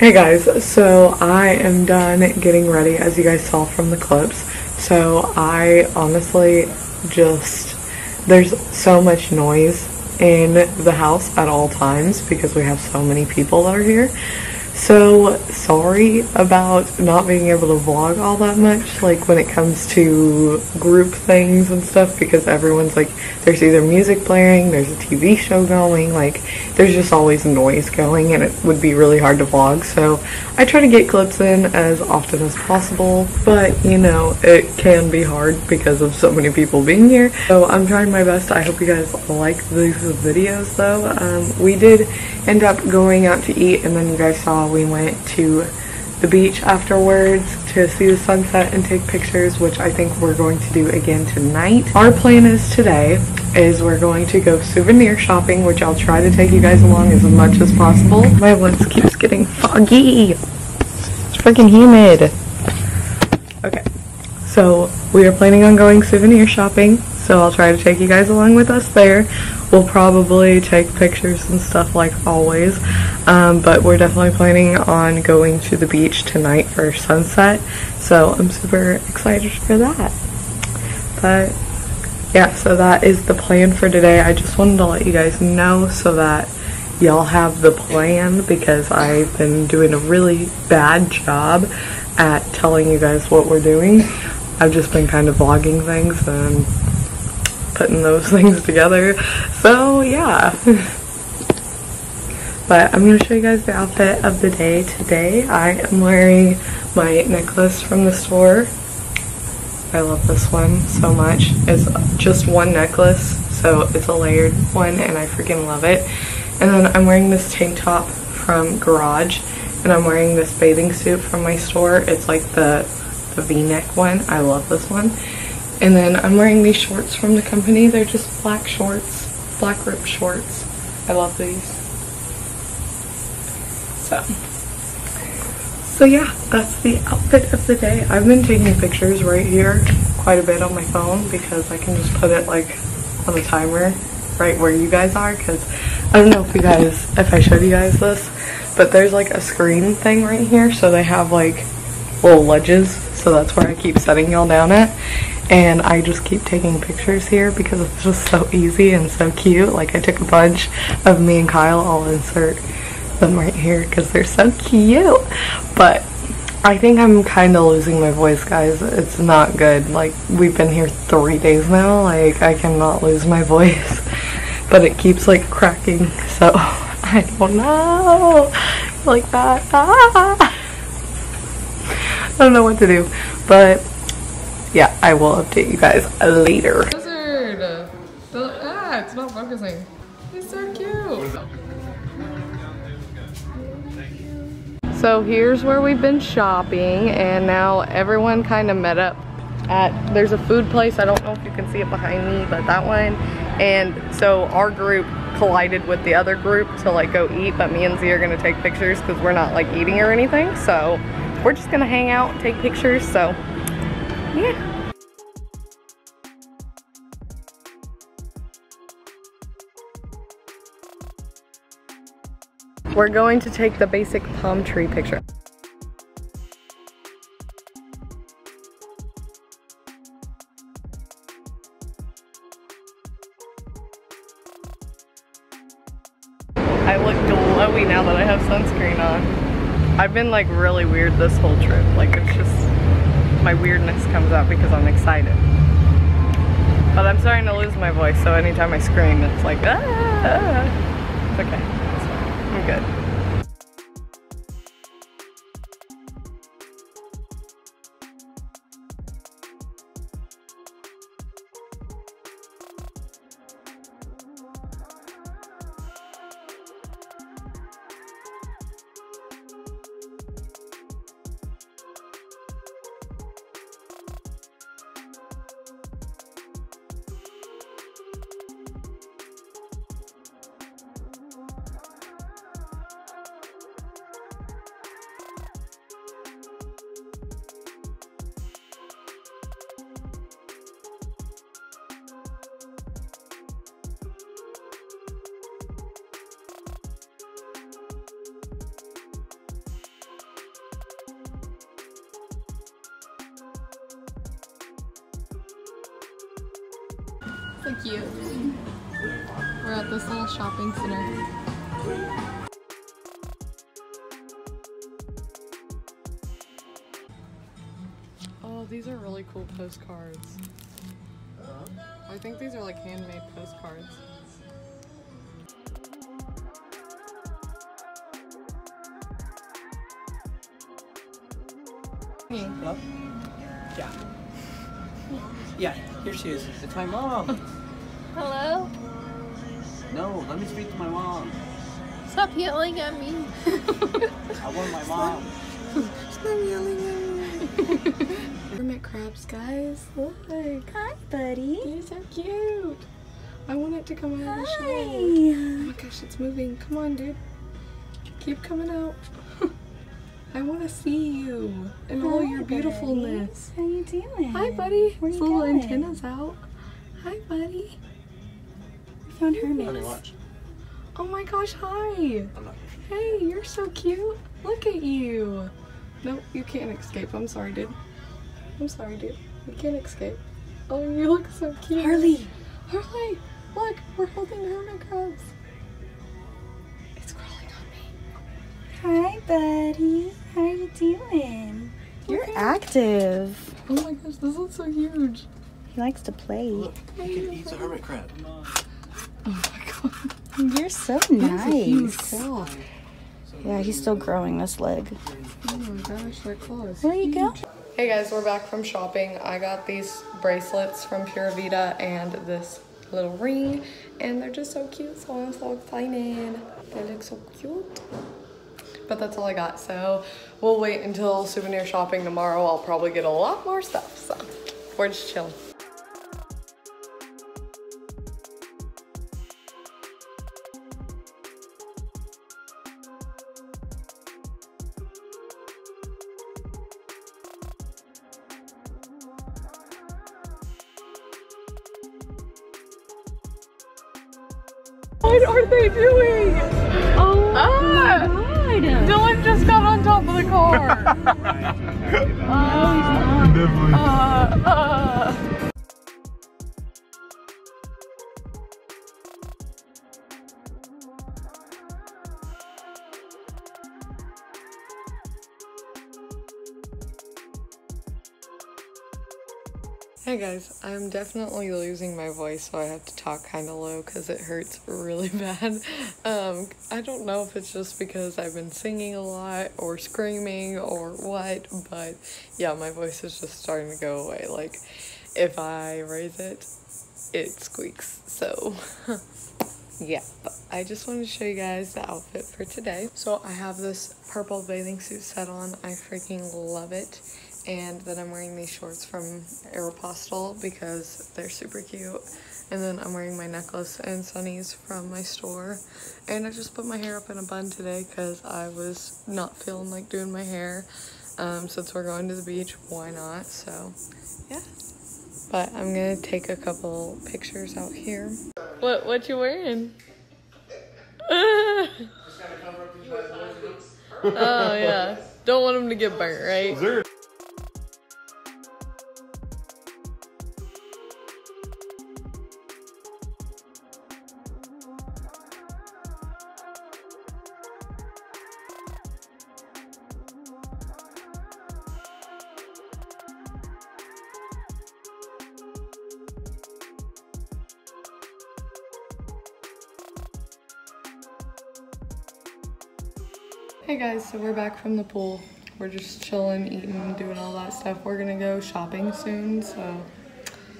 Hey guys, so I am done getting ready as you guys saw from the clips. So I honestly just, there's so much noise in the house at all times because we have so many people that are here. So sorry about not being able to vlog all that much, like when it comes to group things and stuff, because everyone's like, there's either music blaring, there's a TV show going, like there's just always noise going and it would be really hard to vlog. So I try to get clips in as often as possible, but you know, it can be hard because of so many people being here. So I'm trying my best. I hope you guys like these videos though. Um, we did end up going out to eat and then you guys saw we went to the beach afterwards to see the sunset and take pictures, which I think we're going to do again tonight. Our plan is today is we're going to go souvenir shopping, which I'll try to take you guys along as much as possible. My lens keeps getting foggy. It's freaking humid. Okay, so we are planning on going souvenir shopping, so I'll try to take you guys along with us there. We'll probably take pictures and stuff like always, um, but we're definitely planning on going to the beach tonight for sunset, so I'm super excited for that. But yeah, so that is the plan for today. I just wanted to let you guys know so that y'all have the plan because I've been doing a really bad job at telling you guys what we're doing. I've just been kind of vlogging things and putting those things together. So yeah. but I'm going to show you guys the outfit of the day today. I am wearing my necklace from the store. I love this one so much. It's just one necklace, so it's a layered one and I freaking love it. And then I'm wearing this tank top from Garage and I'm wearing this bathing suit from my store. It's like the, the v-neck one. I love this one. And then I'm wearing these shorts from the company. They're just black shorts, black rip shorts. I love these. So, so yeah, that's the outfit of the day. I've been taking pictures right here quite a bit on my phone because I can just put it like on the timer right where you guys are because I don't know if you guys, if I showed you guys this, but there's like a screen thing right here. So they have like little ledges. So that's where I keep setting y'all down at and I just keep taking pictures here because it's just so easy and so cute. Like I took a bunch of me and Kyle. I'll insert them right here because they're so cute. But I think I'm kind of losing my voice, guys. It's not good. Like we've been here three days now. Like I cannot lose my voice, but it keeps like cracking. So I don't know, like that. Ah. I don't know what to do, but yeah, I will update you guys later. Ah, it's not focusing. He's so cute. So here's where we've been shopping and now everyone kind of met up at, there's a food place, I don't know if you can see it behind me, but that one. And so our group collided with the other group to like go eat, but me and Z are gonna take pictures because we're not like eating or anything. So we're just gonna hang out, take pictures. So yeah. We're going to take the basic palm tree picture. I look glowy now that I have sunscreen on. I've been like really weird this whole trip. Like it's just my weirdness comes out because I'm excited. But I'm starting to lose my voice, so anytime I scream, it's like, ah, ah. It's okay. It's. I'm good. So cute. We're at this little shopping center. Oh, these are really cool postcards. I think these are like handmade postcards. Hello? Yeah. Yeah, here she is. It's my mom. Hello? No, let me speak to my mom. Stop yelling at me. I want my mom. Stop yelling at me. Hermit crabs, guys. Look. Hi, buddy. You're so cute. I want it to come out of the shell. Oh my gosh, it's moving. Come on, dude. Keep coming out. I want to see you and all your beautifulness. How you doing? Hi, buddy. Where His you little going? antenna's out. Hi, buddy. We found Hermes. Honey, watch. Oh my gosh, hi. I'm not. Hey, you're so cute. Look at you. No, you can't escape. I'm sorry, dude. I'm sorry, dude. You can't escape. Oh, you look so cute. Harley. Harley, look, we're holding hermit crabs. Hi, buddy. How are you doing? You're Okay. active. Oh my gosh, this looks so huge. He likes to play. Look, he can eat a hermit crab. Oh my god. You're so That's a huge nice. Yeah, he's still growing this leg. Oh my gosh, that claw is Where you go? Hey guys, we're back from shopping. I got these bracelets from Pura Vida and this little ring, and they're just so cute, so I'm so excited. They look so cute. But that's all I got, so we'll wait until souvenir shopping tomorrow. I'll probably get a lot more stuff, so we're just chilling. What are they doing? Oh ah! Dylan just got on top of the car. Definitely. uh, uh. Hey guys, I'm definitely losing my voice, so I have to talk kind of low because it hurts really bad. Um, I don't know if it's just because I've been singing a lot or screaming or what, but yeah, my voice is just starting to go away. Like, if I raise it, it squeaks. So, yeah, but I just wanted to show you guys the outfit for today. So, I have this purple bathing suit set on. I freaking love it and then I'm wearing these shorts from Aeropostale because they're super cute. And then I'm wearing my necklace and sunnies from my store. And I just put my hair up in a bun today because I was not feeling like doing my hair. Um, since we're going to the beach, why not? So, yeah. But I'm gonna take a couple pictures out here. What what you wearing? oh yeah. Don't want them to get burnt, right? Hey guys, so we're back from the pool. We're just chilling, eating, doing all that stuff. We're gonna go shopping soon, so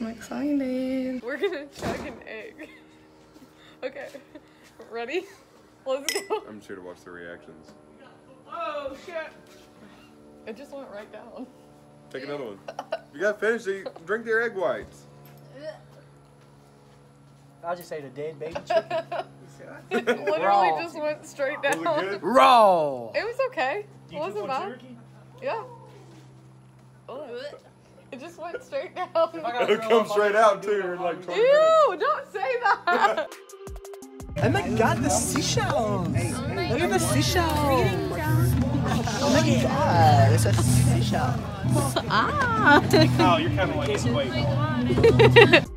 I'm excited. We're gonna chug an egg. okay, ready? Let's go. I'm sure to watch the reactions. Oh shit! It just went right down. Take another one. You gotta finish You drink your egg whites. I'll just ate a dead baby chicken. It literally Raw. just went straight Was down. it good? Raw. It was okay. It wasn't bad. Yeah. Ugh. It just went straight down. It comes straight out too in like 20 minutes. Ew! Don't say that. Oh my god, the seashells! Look at the seashells! Oh my god, it's a seashell. Ah. Oh, you're kind of like this way.